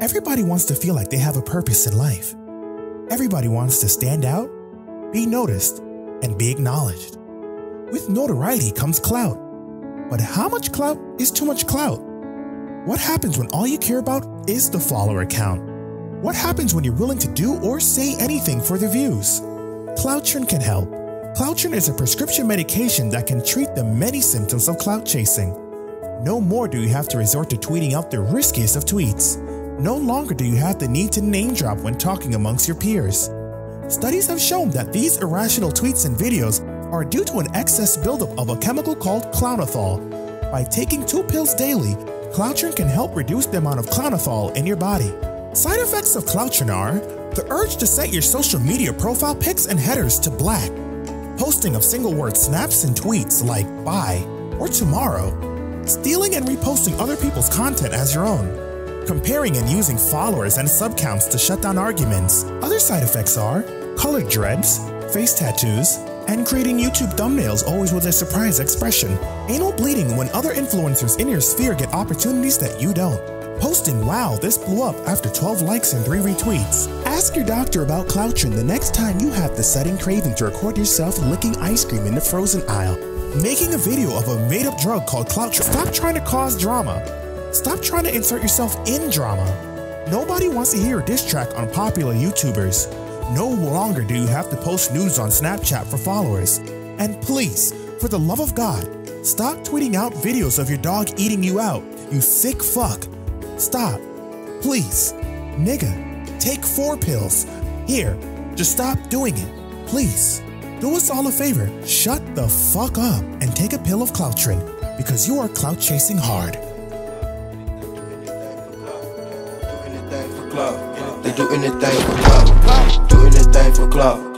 Everybody wants to feel like they have a purpose in life. Everybody wants to stand out, be noticed, and be acknowledged. With notoriety comes clout. But how much clout is too much clout? What happens when all you care about is the follower count? What happens when you're willing to do or say anything for the views? Cloutrin can help. Cloutrin is a prescription medication that can treat the many symptoms of clout chasing. No more do you have to resort to tweeting out the riskiest of tweets. No longer do you have the need to name drop when talking amongst your peers. Studies have shown that these irrational tweets and videos are due to an excess buildup of a chemical called clownethol. By taking two pills daily, Cloutrin can help reduce the amount of clownethol in your body. Side effects of Cloutrin are the urge to set your social media profile pics and headers to black, posting of single word snaps and tweets like bye or tomorrow, stealing and reposting other people's content as your own, comparing and using followers and subcounts to shut down arguments. Other side effects are colored dreads, face tattoos, and creating YouTube thumbnails always with a surprise expression, anal bleeding when other influencers in your sphere get opportunities that you don't. Posting, wow, this blew up after 12 likes and 3 retweets. Ask your doctor about Cloutrin the next time you have the sudden craving to record yourself licking ice cream in the frozen aisle. Making a video of a made up drug called Cloutrin. Stop trying to cause drama. Stop trying to insert yourself in drama. Nobody wants to hear a diss track on popular YouTubers. No longer do you have to post news on Snapchat for followers. And please, for the love of God, stop tweeting out videos of your dog eating you out, you sick fuck. Stop. Please. Nigga, take four pills. Here, just stop doing it. Please. Do us all a favor. Shut the fuck up and take a pill of Cloutrin because you are clout chasing hard. They do anything for clout. Do anything for clout.